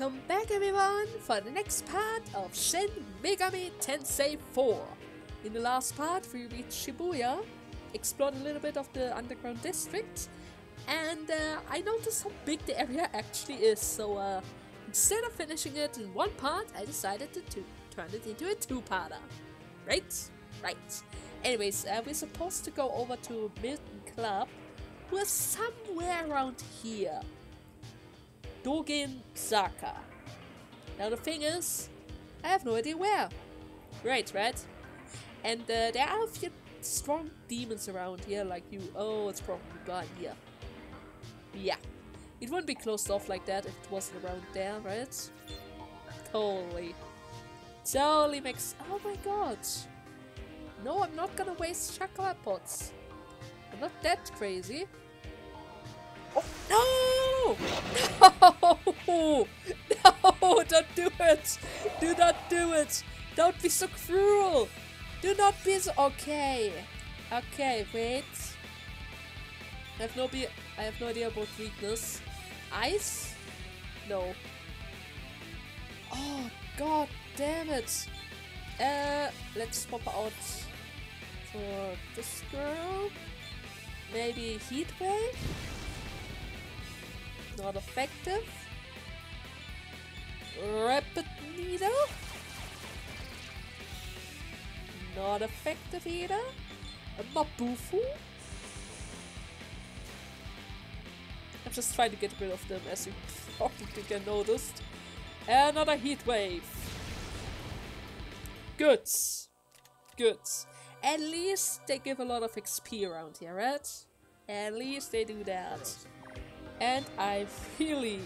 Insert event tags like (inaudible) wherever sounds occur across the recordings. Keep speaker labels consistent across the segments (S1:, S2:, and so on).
S1: Welcome back everyone for the next part of Shin Megami Tensei 4. In the last part we reached Shibuya, explored a little bit of the underground district, and uh, I noticed how big the area actually is, so uh, instead of finishing it in one part, I decided to, turn it into a two-parter. Right? Right. Anyways, uh, we're supposed to go over to Milton Club, who is somewhere around here. Dogin Zaka. Now the thing is, I have no idea where. Right, right? And uh, there are a few strong demons around here, like you. Oh, it's probably gone here. Yeah. It wouldn't be closed off like that if it wasn't around there, right? Totally. Totally makes- Oh my god. No, I'm not gonna waste chocolate pots. I'm not that crazy. Oh, no! No! (laughs) No! Don't do it! Do not do it! Don't be so cruel! Do not be so- Okay. Okay, wait. I have no be I have no idea about weakness. Ice? No. Oh god damn it. Uh let's swap out for this girl. Maybe heat wave? Not effective. Rapid needle? Not effective either. A Mabufu? I'm just trying to get rid of them as you probably can noticed. Another heat wave. Good. Good. At least they give a lot of XP around here, right? At least they do that. And I really,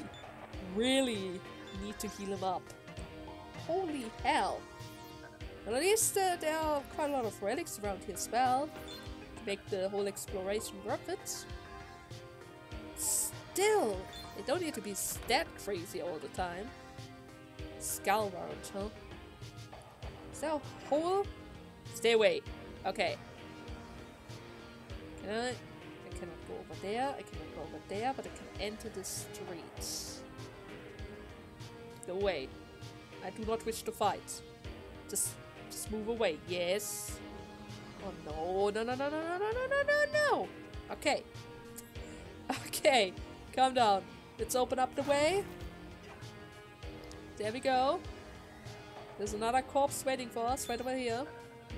S1: really need to heal him up. Holy hell. Well, at least uh, there are quite a lot of relics around here as well. To make the whole exploration worth it. Still, they don't need to be that crazy all the time. Skull round, huh? Is there a hole? Stay away. Okay. Can I? Over there. I cannot go over there, but I can enter the streets. Go away. I do not wish to fight. Just, just move away. Yes. Oh no! No! No! No! No! No! No! No! No! No! No! Okay. (laughs) Okay. Calm down. Let's open up the way. There we go. There's another corpse waiting for us right over here.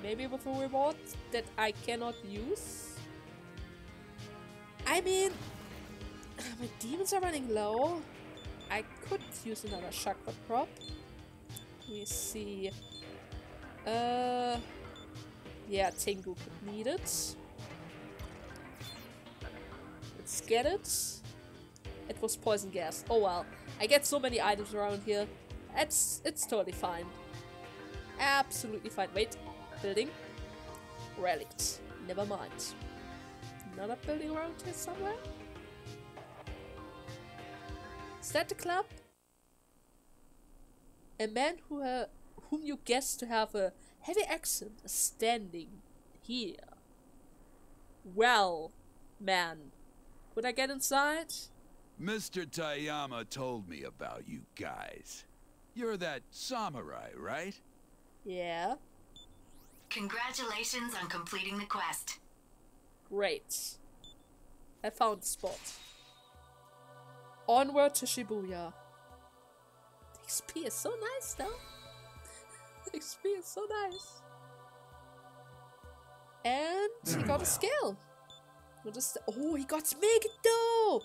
S1: Maybe with a reward that I cannot use. I mean, (sighs) my demons are running low. I could use another chakra drop. Let me see. Uh, yeah, Tengu could need it. Let's get it. It was poison gas. Oh well. I get so many items around here. It's it's totally fine. Absolutely fine. Wait, building. Relics. Never mind. Another building around here somewhere? Is that the club? A man who uh, whom you guess to have a heavy accent is standing here. Well, man, would I get inside?
S2: Mr. Tayama told me about you guys. You're that samurai, right?
S1: Yeah,
S3: Congratulations on completing the quest.
S1: Great. I found the spot. Onward to Shibuya. The XP is so nice though. (laughs) The XP is so nice. And he got a skill. What is the- oh, he got Megiddo!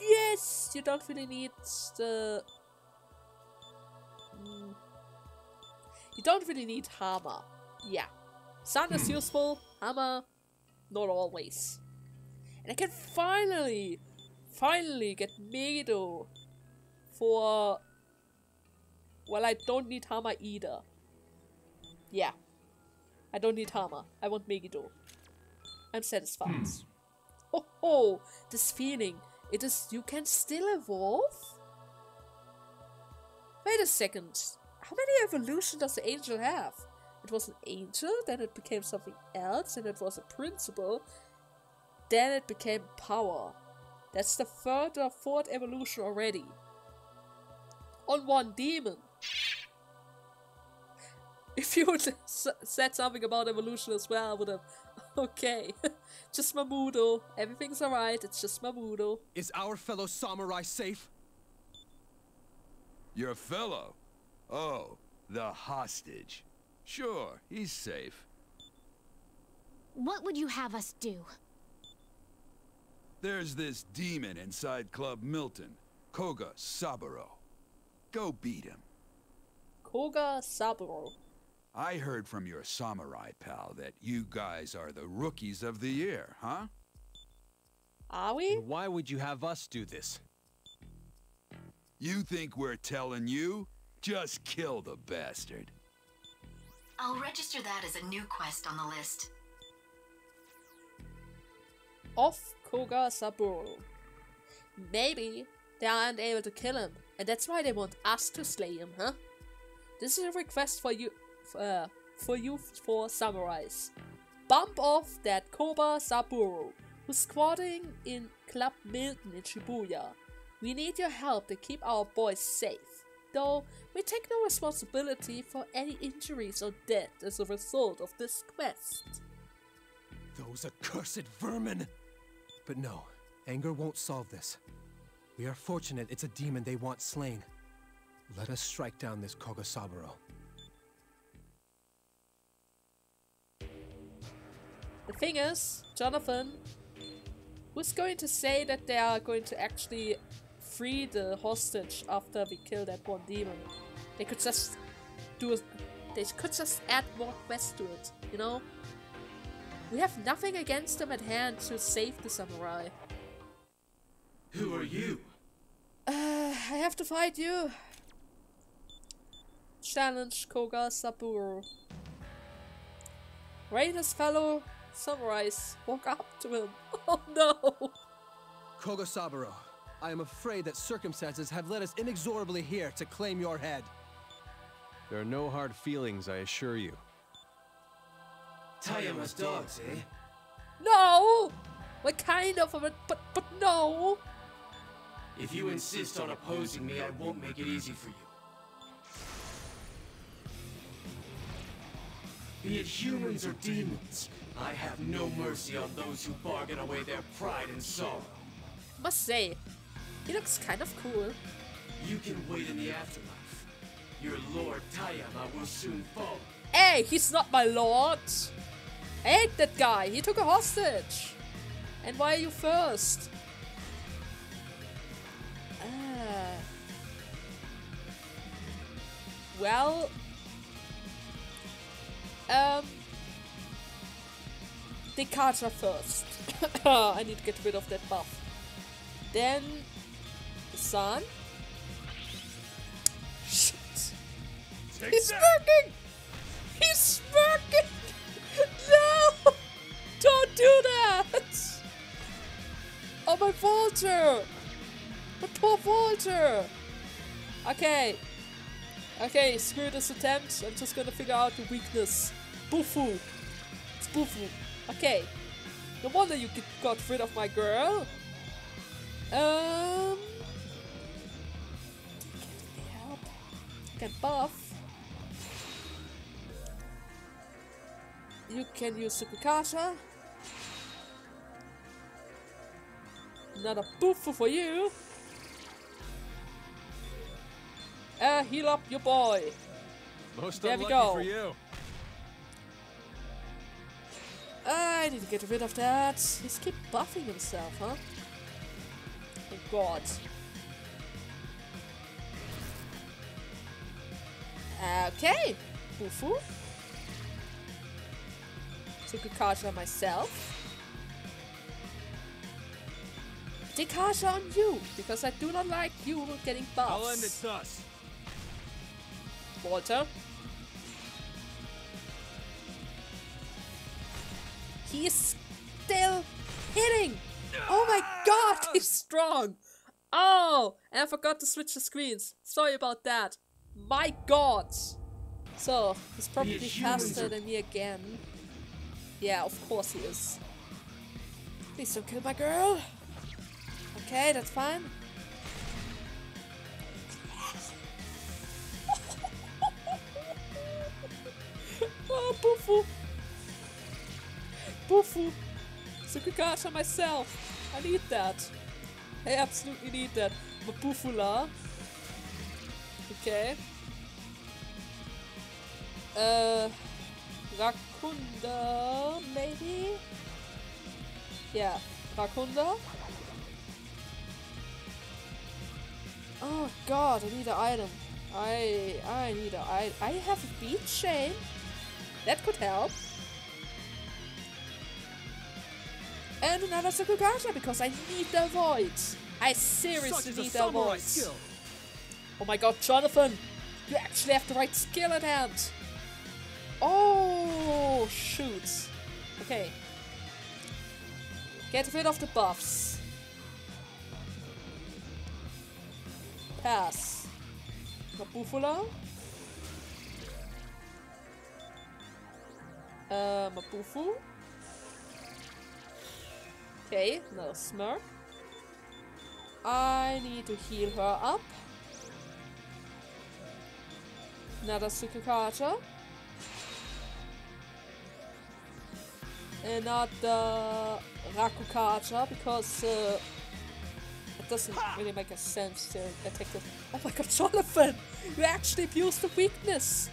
S1: Yes! You don't really need the... Mm. You don't really need Hama. Yeah. Sun is useful, Hama, not always. And I can finally, finally get Megiddo for... Well, I don't need Hama either. Yeah. I don't need Hama. I want Megiddo. I'm satisfied. Hmm. Oh, oh, this feeling. It is you can still evolve? Wait a second. How many evolution does the angel have? It was an angel, then it became something else, then it was a principle, then it became power. That's the third or fourth evolution already. on one demon. (laughs) If you would (laughs) said something about evolution as well, I would have. (laughs) Okay, just Mamudo. Everything's alright. It's just Mamudo.
S4: Is our fellow samurai safe?
S2: Your fellow? Oh, the hostage. Sure, he's safe.
S5: What would you have us do?
S2: There's this demon inside Club Milton, Koga Saburo. Go beat him.
S1: Koga Saburo.
S2: I heard from your samurai pal that you guys are the rookies of the year, huh?
S1: Are we?
S4: And why would you have us do this?
S2: You think we're telling you? Just kill the bastard.
S3: I'll register that as a new quest on the list.
S1: Off Koga Saburo. Maybe they aren't able to kill him, and that's why they want us to slay him, huh? This is a request for you, uh, for you for samurais. Bump off that Koga Saburo, who's squatting in Club Milton in Shibuya. We need your help to keep our boys safe. Though we take no responsibility for any injuries or death as a result of this quest.
S4: Those accursed vermin! But no, anger won't solve this. We are fortunate it's a demon they want slain. Let us strike down this Koga Saburo.
S1: The thing is, Jonathan was going to say that they are going to actually free the hostage after we kill that one demon. They could just do a, they could just add more quests to it, you know? We have nothing against them at hand to save the samurai.
S6: Who are you?
S1: Uh, I have to fight you. Challenge Koga Saburo. Rainer's fellow samurais walk up to him. (laughs) Oh no!
S4: Koga Saburo, I am afraid that circumstances have led us inexorably here to claim your head. There are no hard feelings, I assure you.
S6: Tayama's dogs, eh?
S1: No! What kind of a but but no!
S6: If you insist on opposing me, I won't make it easy for you. Be it humans or demons, I have no mercy on those who bargain away their pride and sorrow.
S1: Must say, he looks kind of cool.
S6: You can wait in the afterlife. Your Lord Tayama will soon fall.
S1: Hey, he's not my lord! I hate that guy, he took a hostage! And why are you first? Ah. Well... Um... Dekaja first. (coughs) I need to get rid of that buff. Then... The sun. Shit. He's smirking! He's smirking! No! Don't do that! Oh, my Walter! My poor Walter! Okay. Okay, screw this attempt. I'm just gonna figure out the weakness. Bufu. It's Bufu. Okay. No wonder you got rid of my girl. Um. Can buff. You can use Sukukaja. Another Bufu for you. Uh, heal up your boy.
S4: Most
S1: There we go.
S4: for you.
S1: I need to get rid of that. He's keep buffing himself, huh? Oh god. Okay. Bufu. on myself. Dekaja on you, because I do not like you getting buffs.
S4: I'll end it thus.
S1: Walter. He is still hitting. Oh my god, he's strong. Oh, and I forgot to switch the screens. Sorry about that. My god! So, he's probably
S6: he
S1: faster than me again. Yeah, of course he is. Please don't kill my girl! Okay, that's fine. (laughs) Ah, oh, Buffo! Buffo! Sukukaja myself! I need that! I absolutely need that. But Bufula Okay. Uh, Rakunda, maybe? Yeah, Rakunda. Oh god, I need an item. I I need a I I have a beat chain. That could help. And another Sukukaja because I need the void. I seriously need the void. Oh my god, Jonathan! You actually have the right skill at hand! Oh, shoot. Okay. Get rid of the buffs. Pass. Mabufula. Uh, Mabufu. Okay, no smirk. I need to heal her up. Another Sukukaja. Another Rakukaja because uh, it doesn't really make a sense to attack the. Oh my god, (laughs) Jonathan! You actually abused the weakness!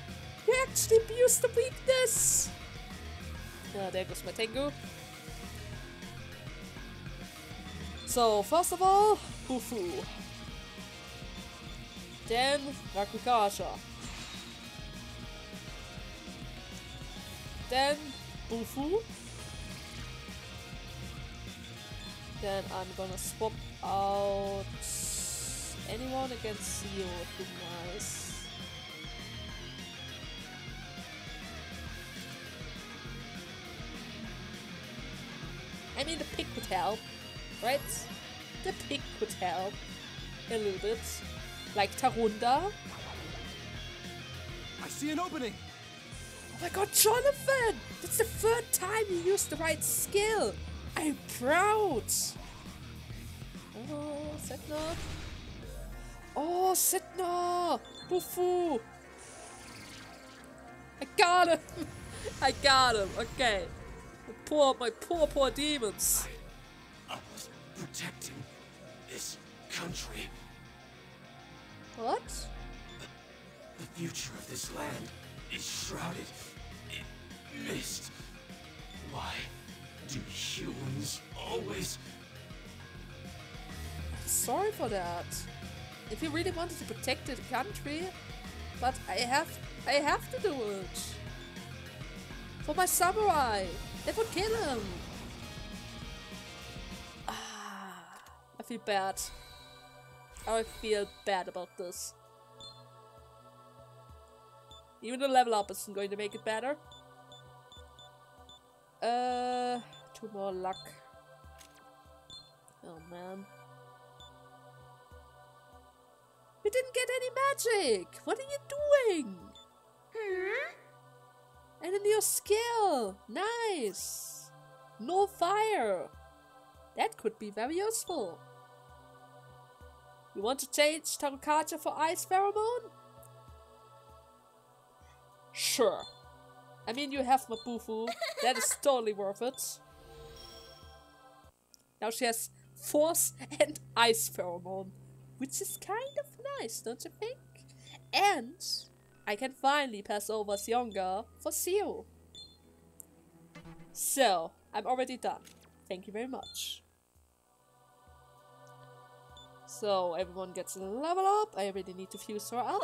S1: You actually abused the weakness! Ah, there goes my Tengu. So, first of all, Bufu. Then, Rakukaja. Then, Bufu. Then I'm gonna swap out anyone against you would be nice. I mean the pig could help, right? The pig could help a little bit. Like Tarunda.
S4: I see an opening.
S1: Oh my god, Jonathan! That's the third time you used the right skill! I'm proud! Oh, Setna. Oh, Setna! Bufu! I got him! (laughs) I got him, okay. My poor, my poor, poor demons.
S6: I was protecting this country.
S1: What?
S6: The future of this land is shrouded mist. Why do humans always
S1: Sorry for that. If you really wanted to protect the country, but I have, I have to do it. For my samurai, they would kill him. Ah, I feel bad. I feel bad about this. Even the level up isn't going to make it better. Two more luck. Oh man. We didn't get any magic! What are you doing? Hmm? And a new skill! Nice! No fire! That could be very useful. You want to change Tarukaja for Ice Pleroma? Sure. I mean, you have Mabufu. that is totally worth it. Now she has Force and (laughs) Ice Pleroma, which is kind of nice, don't you think? And I can finally pass over Zionga for Seal. So, I'm already done. Thank you very much. So, everyone gets a level up. I really need to fuse her up.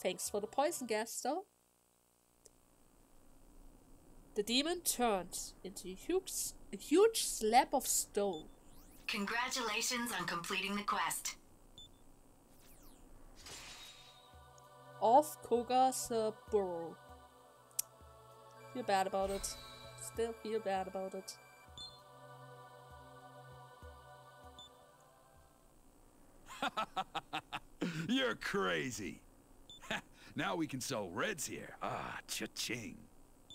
S1: Thanks for the poison gas, though. The demon turned into a huge, a huge slab of stone.
S3: Congratulations on completing the quest.
S1: Off Koga's uh, burrow. Feel bad about it. Still feel bad about it. (laughs)
S2: You're crazy. (laughs) now we can sell reds here. Ah, cha-ching.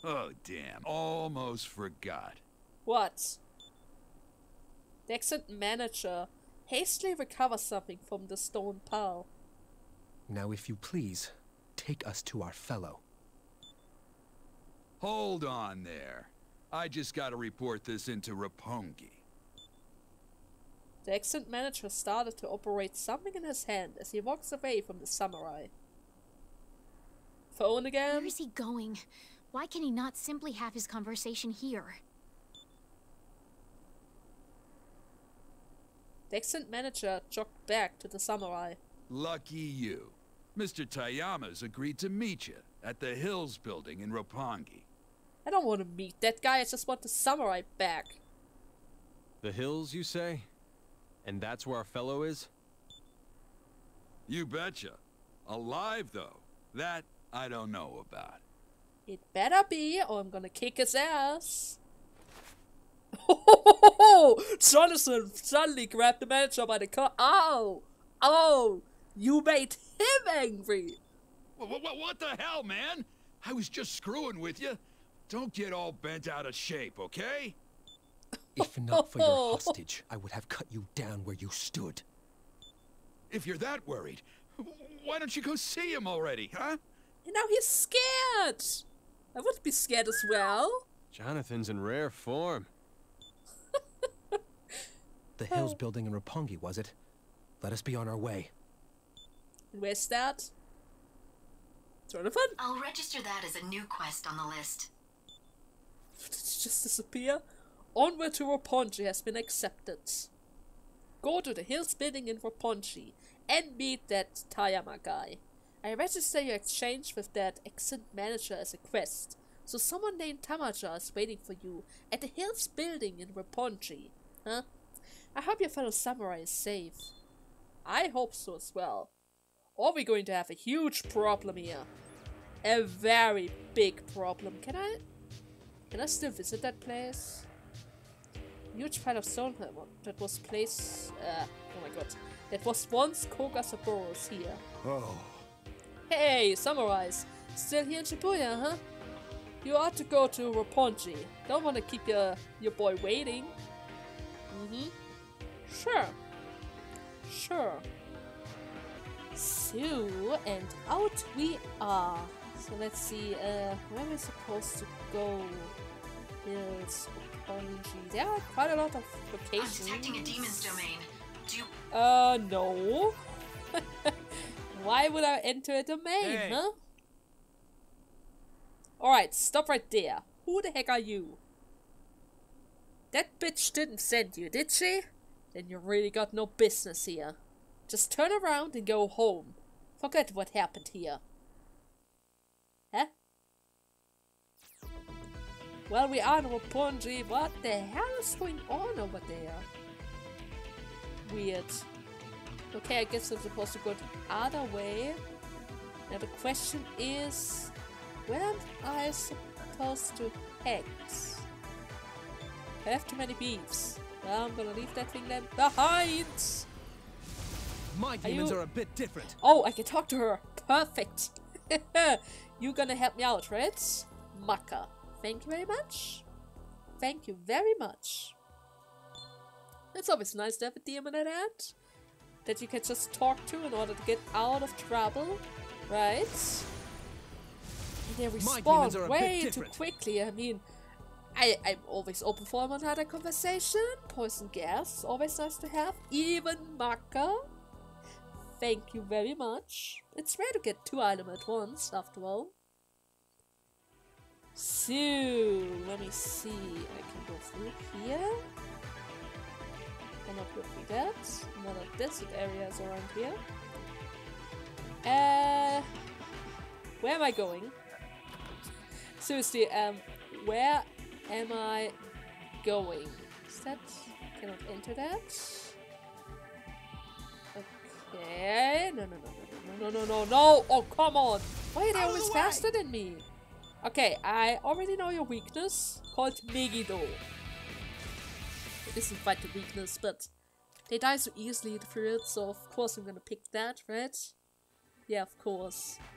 S2: Oh, damn. Almost forgot.
S1: What? The excellent manager hastily recovers something from the stone pile.
S4: Now, if you please, take us to our fellow.
S2: Hold on there. I just gotta report this into Roppongi.
S1: The excellent manager started to operate something in his hand as he walks away from the samurai. Phone again?
S5: Where is he going? Why can he not simply have his conversation here?
S1: The excellent manager jogged back to the samurai.
S2: Lucky you. Mr. Tayama's agreed to meet you at the Hills building in Roppongi.
S1: I don't want to meet that guy, I just want the samurai back.
S7: The hills, you say? And that's where our fellow is?
S2: You betcha. Alive, though. That I don't know about.
S1: It better be, or I'm gonna kick his ass. Oh, (laughs) Jonathan suddenly grabbed the manager by the collar. Oh! Oh! You made him angry!
S2: What, what, what the hell, man? I was just screwing with you. Don't get all bent out of shape, okay?
S4: If not for your (laughs) hostage, I would have cut you down where you stood.
S2: If you're that worried, why don't you go see him already, huh?
S1: And now he's scared! I would be scared as well.
S7: Jonathan's in rare form. (laughs)
S4: The Hills oh. building in Roppongi, was it? Let us be on our way.
S1: And where's that? Jonathan?
S3: I'll register that as a new quest on the list.
S1: Did he just disappear? Onward to Roppongi has been accepted. Go to the Hills building in Roppongi and meet that Tayama guy. I register your exchange with that excellent manager as a quest, so someone named Tayama is waiting for you at the Hills building in Roppongi. Huh? I hope your fellow samurai is safe. I hope so as well. Or we're going to have a huge problem here. A very big problem. Can I can I still visit that place? Huge pile of stone that was placed. Uh, oh my god. That was once Koga Saburo's here.
S2: Oh.
S1: Hey, samurais! Still here in Shibuya, huh? You ought to go to Roppongi. Don't want to keep your, your boy waiting. Mm-hmm. Sure. Sure. So, and out we are. So let's see, uh, where are we supposed to go? Roppongi. There are quite a lot of locations.
S3: I'm detecting a demon's domain. Do you
S1: Uh, no. (laughs) Why would I enter a domain,
S7: Hey.
S1: huh? Alright, stop right there. Who the heck are you? That bitch didn't send you, did she? Then you really got no business here. Just turn around and go home. Forget what happened here. Huh? Well, we are in Roppongi. What the hell is going on over there? Weird. Okay, I guess I'm supposed to go the other way. Now the question is, where am I supposed to head? I have too many beefs. Well, I'm gonna leave that thing then behind.
S4: My demons
S1: you-
S4: are a bit different.
S1: Oh, I can talk to her. Perfect. (laughs) You're gonna help me out, right? Maka. Thank you very much. Thank you very much. It's always nice to have a demon at hand that you can just talk to in order to get out of trouble, right? And they
S4: My demons are
S1: respawn
S4: a bit
S1: way too quickly. I mean, I, I'm always open for another conversation. Poison gas, always nice to have. Even Maka. Thank you very much. It's rare to get two items at once, after all. So, let me see. I can go through here. Cannot go through that. Another desert area is around here. Uh, where am I going? Seriously, um, where am I going? Is that... Cannot enter that? Okay. No, no, no, no, no, no, no, no, no. Oh, come on. Why are they always faster than me? Okay, I already know your weakness, called Megiddo. Isn't quite a weakness, but they die so easily through it, so of course I'm gonna pick that, right? Yeah, of course. (laughs)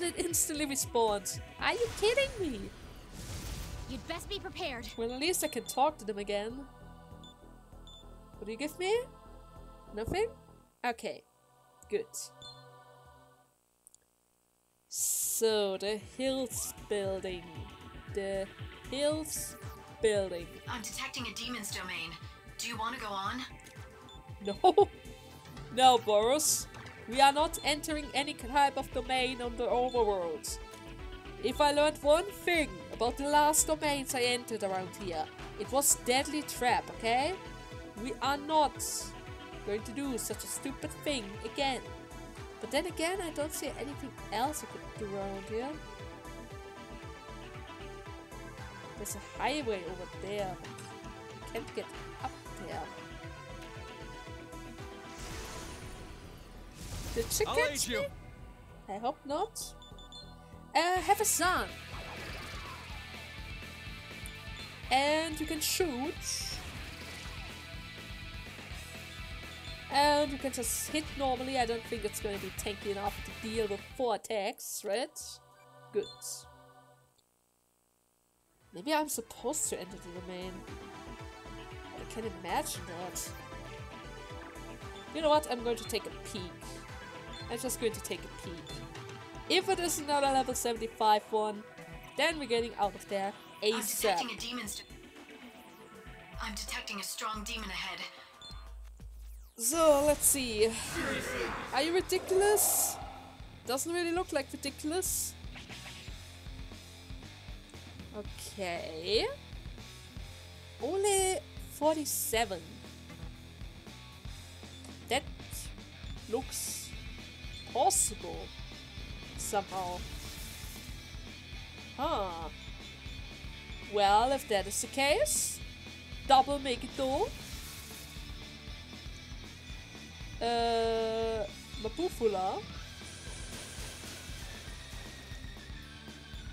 S1: And it instantly respawns. Are you kidding me?
S5: You'd best be prepared.
S1: Well, at least I can talk to them again. What do you give me? Nothing? Okay. Good. So, the Hills building. the hills building.
S3: I'm detecting a demon's domain. Do you want to go on? (laughs)
S1: No, no, Boros. We are not entering any type of domain on the overworld. If I learned one thing about the last domains I entered around here, it was Deadly Trap, okay? We are not going to do such a stupid thing again. But then again, I don't see anything else I could do around here. There's a highway over there, but I can't get up there. Did she
S7: I'll
S1: catch
S7: you.
S1: me? I hope not. Uh, have a son. And you can shoot. And you can just hit normally. I don't think it's going to be tanky enough to deal with four attacks, right? Good. Maybe I'm supposed to enter the domain. I can't imagine that. You know what? I'm going to take a peek. I'm just going to take a peek. If it is another level 75 one, then we're getting out of there ASAP.
S3: I'm detecting a demon's. I'm detecting a strong demon ahead.
S1: So, let's see. Are you ridiculous? Doesn't really look like ridiculous. Okay. Only 47. That looks possible somehow. Huh. Well, if that is the case, double make it do. Uh, Mabufula.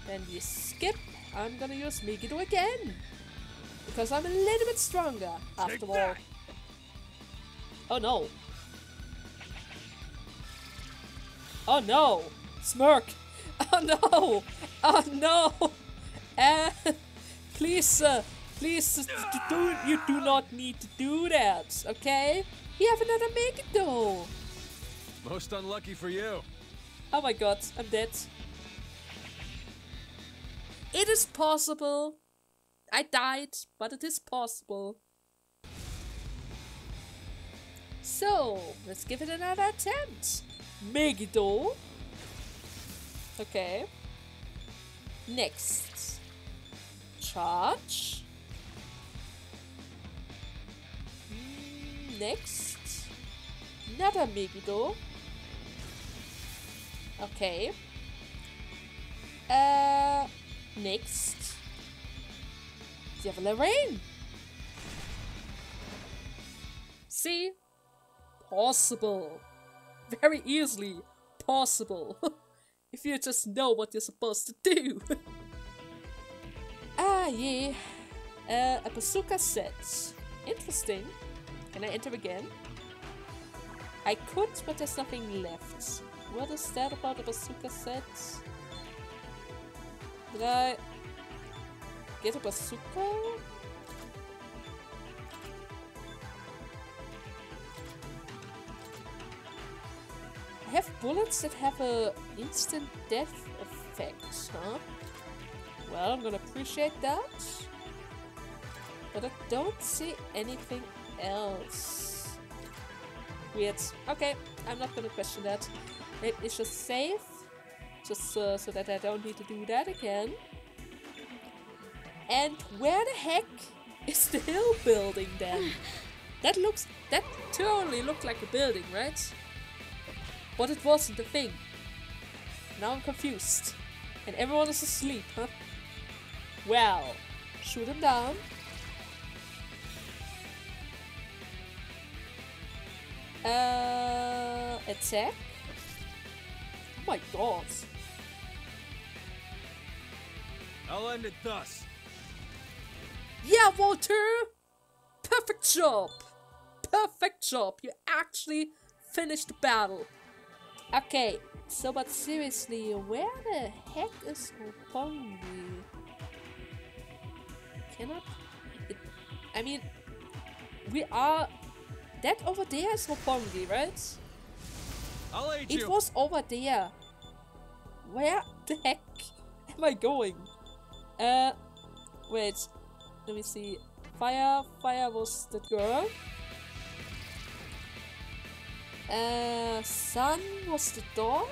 S1: Then we skip. I'm gonna use Megiddo again. Because I'm a little bit stronger, after all.
S2: that.
S1: Oh no. Oh no! Smirk! (laughs) Oh no! Oh no! Uh, (laughs) please, uh, please, uh, do, you do not need to do that, okay? You have another Megiddo!
S7: Most unlucky for you.
S1: Oh my god, I'm dead. It is possible. I died, but it is possible. So, let's give it another attempt. Megiddo. Okay. Next. Charge. Next. Another Megiddo. Okay. Uh, next. Devil Rain. See? Possible. Very easily possible. (laughs) if you just know what you're supposed to do. (laughs) ah, yeah. Uh, a bazooka set. Interesting. Can I enter again? I could, but there's nothing left. What is that about a bazooka set? I get a? I have bullets that have a instant death effect, huh? Well, I'm gonna appreciate that. But I don't see anything else. Weird. Okay, I'm not gonna question that. It's just safe. Just uh, so that I don't need to do that again. And where the heck is the hill building then? That looks... That totally looked like a building, right? But it wasn't a thing. Now I'm confused. And everyone is asleep, huh? Well, shoot him down. Uh, attack. Oh my god.
S7: I'll end it thus.
S1: Yeah, Walter! Perfect job! Perfect job! You actually finished the battle. Okay, so but seriously, where the heck is Roppongi? Cannot. It, I mean, we are. That over there is Roppongi, right?
S7: I'll aid
S1: It
S7: you.
S1: was over there. Where the heck am I going? Uh, wait. Let me see. Fire, fire was the girl. Uh, sun was the dog.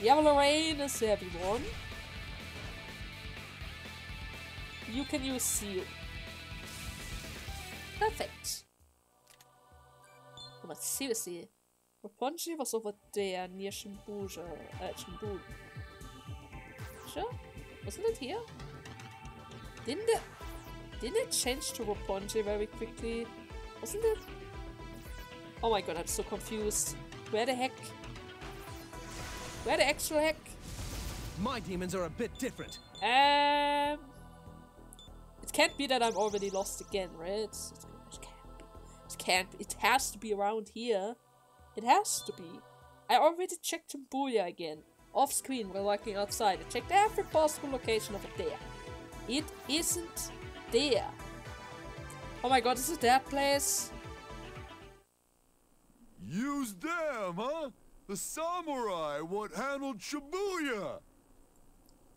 S1: Yellow rain is everyone. You can use seal. Perfect. But seriously, Rapunzel was over there near Shibuya, uh. Sure? Wasn't it here? Didn't it? Didn't it change to Rapunzel very quickly? Wasn't it? Oh my god, I'm so confused. Where the heck? Where the actual heck?
S4: My demons are a bit different.
S1: Um, it can't be that I'm already lost again, right? It can't be. It can't be. It has to be around here. It has to be. I already checked Tumbuya again. Off screen while walking outside. I checked every possible location of it there. It isn't there. Oh my god, is it that place?
S2: Use them, huh? The samurai what handled Shibuya.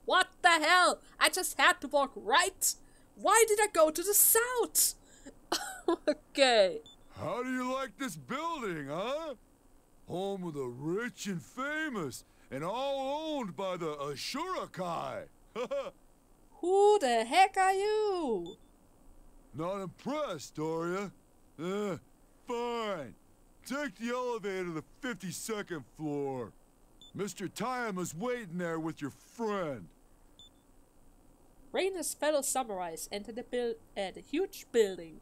S1: What the hell? I just had to walk right. Why did I go to the south? (laughs) okay.
S2: How do you like this building, huh? Home of the rich and famous, and all owned by the Ashurakai. (laughs)
S1: Who the heck are you?
S2: Not impressed, are ya? Uh, fine. Take the elevator to the 52nd floor. Mr. Tayama's waiting there with your friend.
S1: Rain and his fellow samurais enter the, uh, the huge building.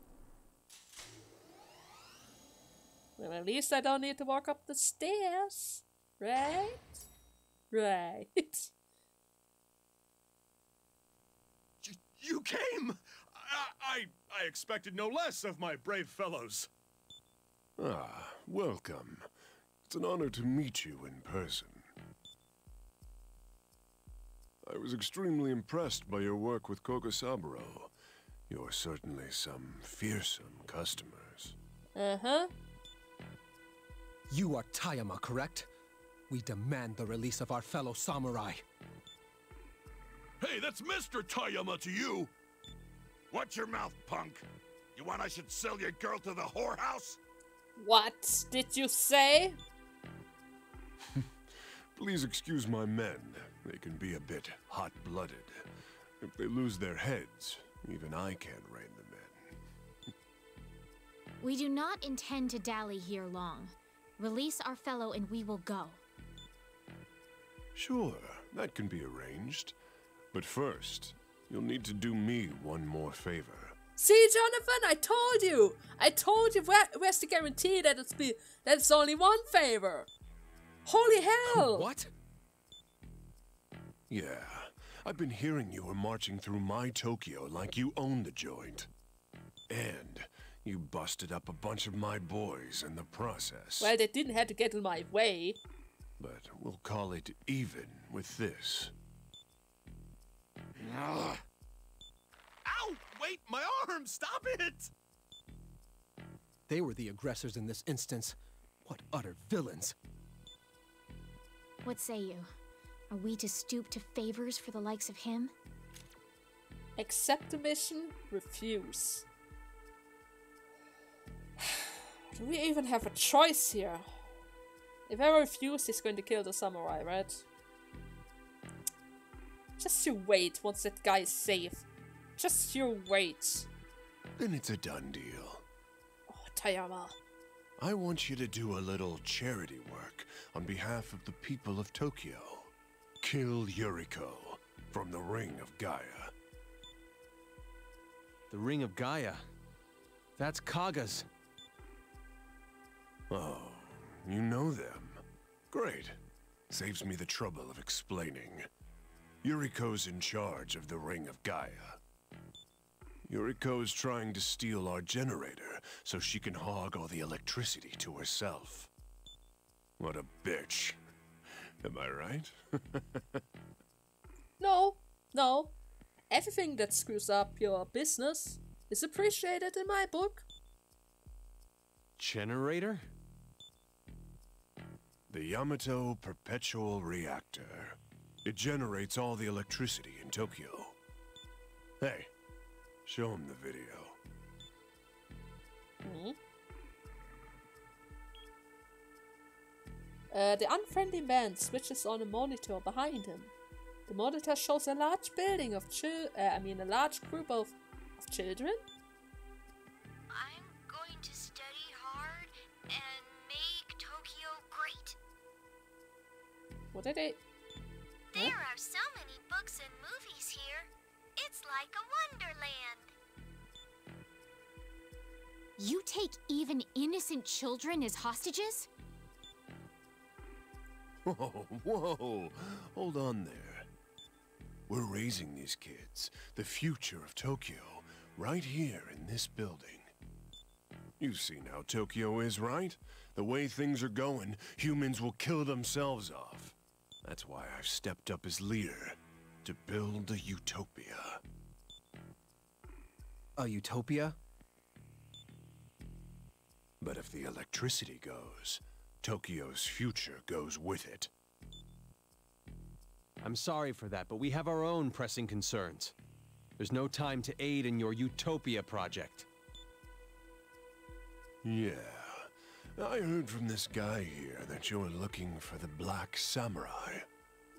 S1: Well, at least I don't need to walk up the stairs, right? Right. (laughs)
S8: Y- You came! I, I, I expected no less of my brave fellows.
S9: Ah, welcome. It's an honor to meet you in person. I was extremely impressed by your work with Koga Saburo. You're certainly some fearsome customers.
S1: uh huh.
S4: You are Tayama, correct? We demand the release of our fellow samurai.
S2: Hey, that's Mr. Tayama to you! Watch your mouth, punk! You want I should sell your girl to the whorehouse?
S1: What did you say? (laughs)
S9: Please excuse my men. They can be a bit hot-blooded. If they lose their heads, even I can't rein them in.
S5: We do not intend to dally here long. Release our fellow and we will go.
S9: Sure, that can be arranged. But first, you'll need to do me one more favor.
S1: See, Jonathan, I told you. I told you. Where, where's the guarantee that it's be that it's only one favor? Holy hell! (laughs)
S4: What?
S9: Yeah, I've been hearing you were marching through my Tokyo like you own the joint. And you busted up a bunch of my boys in the process.
S1: Well, they didn't have to get in my way.
S9: But we'll call it even with this.
S8: Ow! Wait, my arm! Stop it!
S4: They were the aggressors in this instance. What utter villains.
S5: What say you? Are we to stoop to favors for the likes of him?
S1: Accept the mission, refuse. Do we even have a choice here? If I refuse, he's going to kill the samurai, right? Just you wait once that guy is safe. Just you wait.
S9: Then it's a done deal.
S1: Oh, Tayama.
S9: I want you to do a little charity work on behalf of the people of Tokyo. Kill Yuriko from the Ring of Gaia.
S7: The Ring of Gaia. That's Kaga's.
S9: Oh, you know them. Great. Saves me the trouble of explaining. Yuriko's in charge of the Ring of Gaia. Yuriko's trying to steal our generator so she can hog all the electricity to herself. What a bitch. Am I right? (laughs)
S1: No, no. Everything that screws up your business is appreciated in my book.
S7: Generator?
S9: The Yamato Perpetual Reactor. It generates all the electricity in Tokyo. Hey, show him the video.
S1: Uh, the unfriendly man switches on a monitor behind him. The monitor shows a large building of chil- uh, I mean a large group of, of children. What are they?
S5: There are so many books and movies here. It's like a wonderland. You take even innocent children as hostages? (laughs)
S9: Whoa, whoa, hold on there. We're raising these kids, the future of Tokyo, right here in this building. You've seen how Tokyo is, right? The way things are going, humans will kill themselves off. That's why I've stepped up as leader, to build a utopia.
S4: A utopia?
S9: But if the electricity goes, Tokyo's future goes with it.
S7: I'm sorry for that, but we have our own pressing concerns. There's no time to aid in your Utopia project.
S9: Yeah. I heard from this guy here that you're looking for the Black Samurai.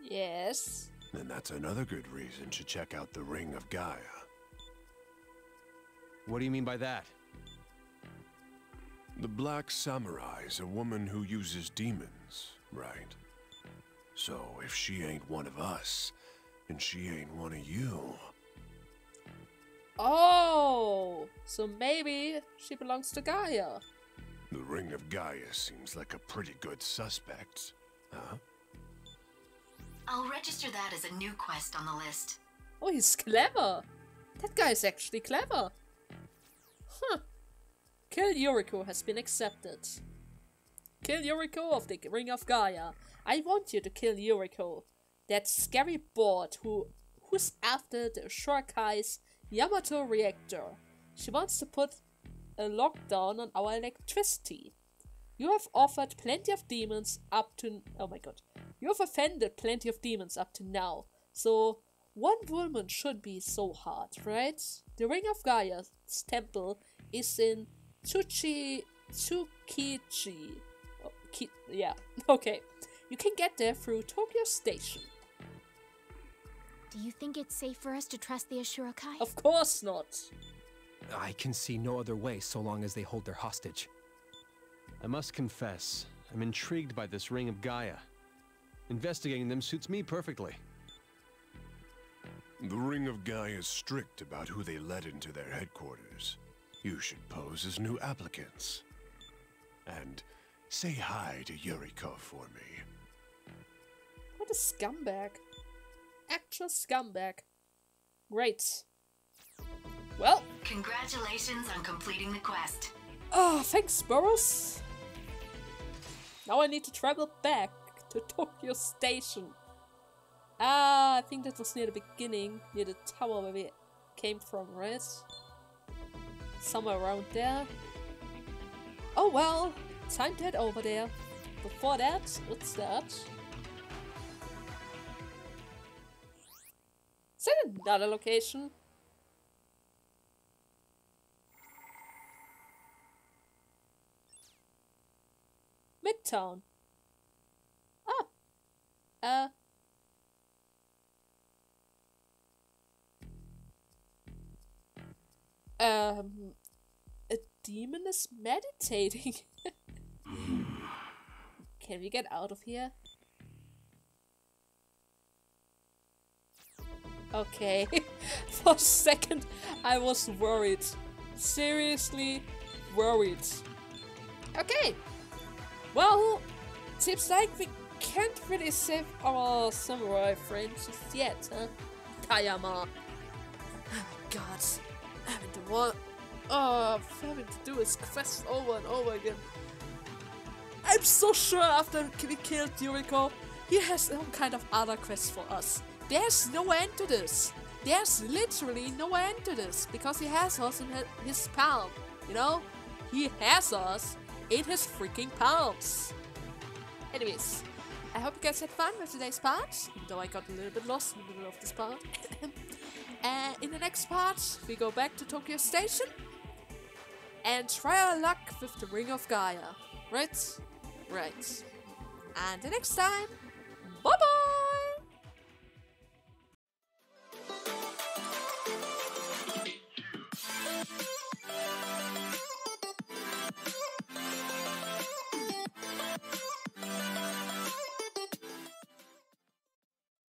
S1: Yes.
S9: And that's another good reason to check out the Ring of Gaia.
S7: What do you mean by that?
S9: The Black Samurai's a woman who uses demons, right? So if she ain't one of us, and she ain't one of you,
S1: Oh, so maybe she belongs to Gaia.
S9: The Ring of Gaia seems like a pretty good suspect. Huh?
S3: I'll register that as a new quest on the list.
S1: Oh, he's clever. That guy's actually clever. Huh. Kill Yuriko has been accepted. Kill Yuriko of the Ring of Gaia. I want you to kill Yuriko. That scary board who who's after the Ashurakai's Yamato reactor. She wants to put a lockdown on our electricity. You have offered plenty of demons up to oh my god. You have offended plenty of demons up to now. So one woman should be so hard, right? The Ring of Gaia's temple is in Tsuchi Tsukiji. Oh, ki- yeah, (laughs) okay. You can get there through Tokyo Station.
S5: Do you think it's safe for us to trust the Ashurakai?
S1: Of course not.
S4: I can see no other way so long as they hold their hostage.
S7: I must confess, I'm intrigued by this Ring of Gaia. Investigating them suits me perfectly.
S9: The Ring of Gaia is strict about who they let into their headquarters. You should pose as new applicants. And say hi to Yuriko for me.
S1: What a scumbag. Actual scumbag. Great. Well,
S3: Congratulations on completing the quest.
S1: ah, thanks, Boros. Now I need to travel back to Tokyo Station. Ah, I think that was near the beginning, near the tower where we came from, right? Somewhere around there. Oh well, time to head over there. Before that, what's that? Is that another location? Midtown. Ah. Uh. Um. A demon is meditating. (laughs) Can we get out of here? Okay. (laughs) For a second, I was worried. Seriously worried. Okay. Well, seems like we can't really save our samurai friends just yet, huh? Tayama. Oh (sighs) my god. Having to what? Oh, ah, having to do his quest over and over again. I'm so sure after we killed Yuriko, he has some kind of other quest for us. There's no end to this. There's literally no end to this because he has us in his palm. You know, he has us in his freaking palms. Anyways, I hope you guys had fun with today's part, though I got a little bit lost in the middle of this part. (laughs) uh, in the next part, we go back to Tokyo Station and try our luck with the Ring of Gaia. Right? Right. And the next time, bye bye!